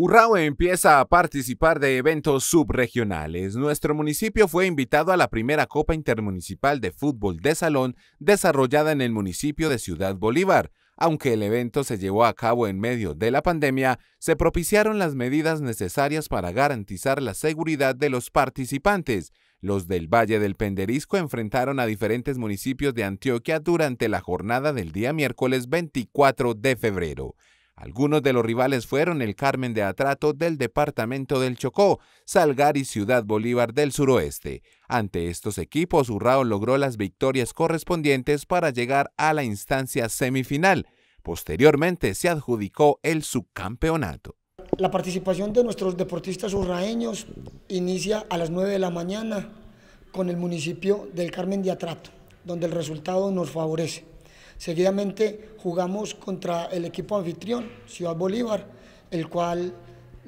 Urrao empieza a participar de eventos subregionales. Nuestro municipio fue invitado a la primera Copa Intermunicipal de Fútbol de Salón desarrollada en el municipio de Ciudad Bolívar. Aunque el evento se llevó a cabo en medio de la pandemia, se propiciaron las medidas necesarias para garantizar la seguridad de los participantes. Los del Valle del Penderisco enfrentaron a diferentes municipios de Antioquia durante la jornada del día miércoles 24 de febrero. Algunos de los rivales fueron el Carmen de Atrato del departamento del Chocó, Salgar y Ciudad Bolívar del suroeste. Ante estos equipos, Urrao logró las victorias correspondientes para llegar a la instancia semifinal. Posteriormente se adjudicó el subcampeonato. La participación de nuestros deportistas urraeños inicia a las 9 de la mañana con el municipio del Carmen de Atrato, donde el resultado nos favorece. Seguidamente jugamos contra el equipo anfitrión, Ciudad Bolívar, el cual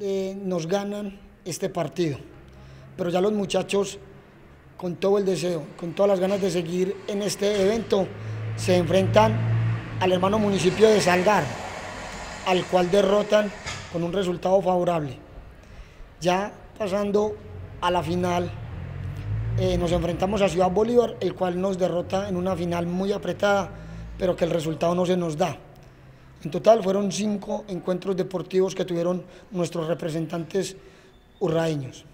eh, nos ganan este partido. Pero ya los muchachos, con todo el deseo, con todas las ganas de seguir en este evento, se enfrentan al hermano municipio de Salgar, al cual derrotan con un resultado favorable. Ya pasando a la final, eh, nos enfrentamos a Ciudad Bolívar, el cual nos derrota en una final muy apretada pero que el resultado no se nos da. En total fueron cinco encuentros deportivos que tuvieron nuestros representantes urraeños.